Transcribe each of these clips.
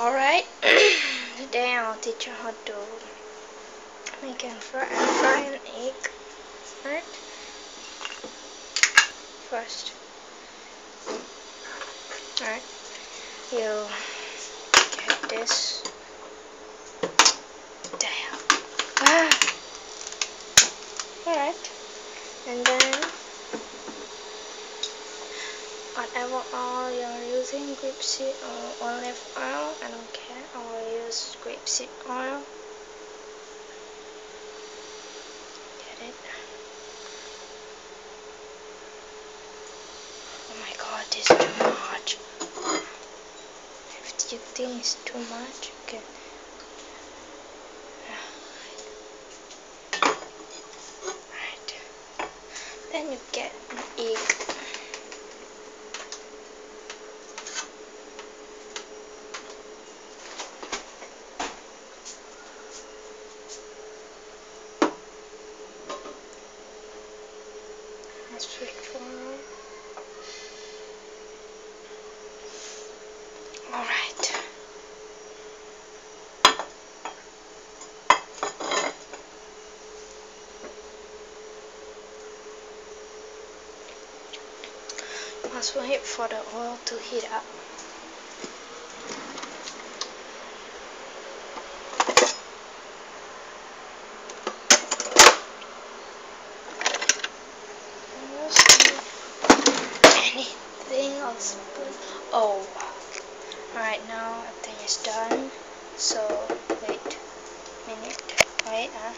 Alright, today I'll teach you how to make and fry, fry an egg. Right? First, right, you get this. Damn. Ah. Alright, and then whatever you're using, grapeseed or olive oil, I don't care, I'll use grapeseed oil. Get it? Oh my god, this is too much. If you think it's too much, you can Right. Then you get an egg. Straightforward. Alright. Must wait for the oil to heat up. Oh, alright now everything is done. So wait a minute. Wait, huh?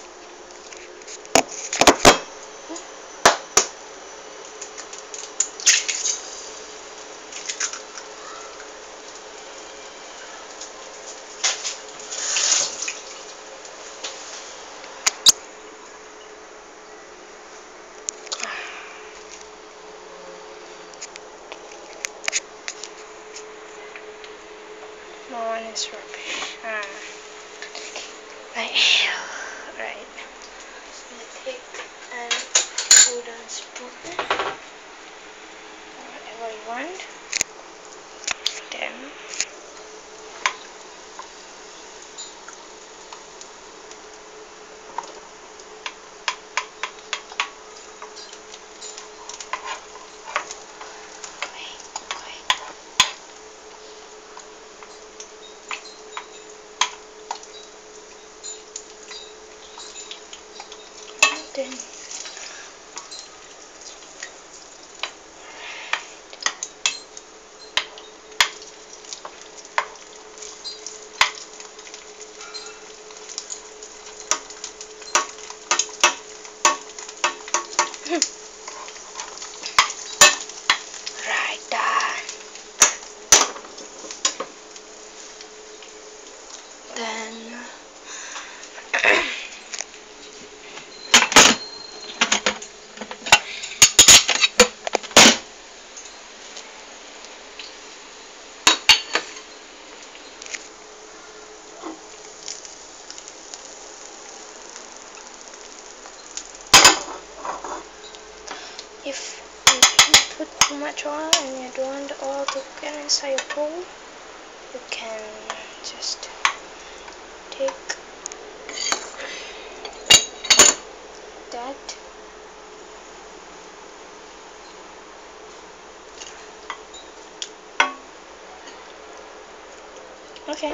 My one is rubbish. Ah. Right. Right. So take a wooden spoon. Whatever you want. Then then right done then if you put too much oil and you don't want the oil to get inside your bowl you can just take that. Okay.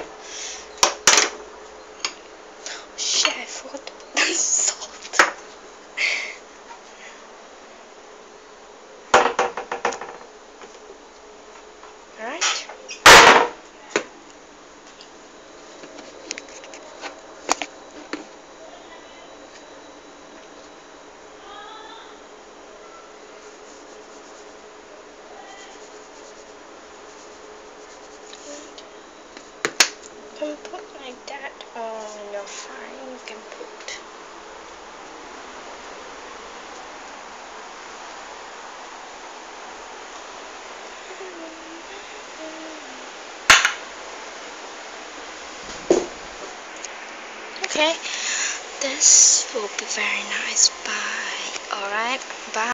Shit I forgot put salt can put like that on your fire. You can put Okay, this will be very nice. Bye. Alright, bye.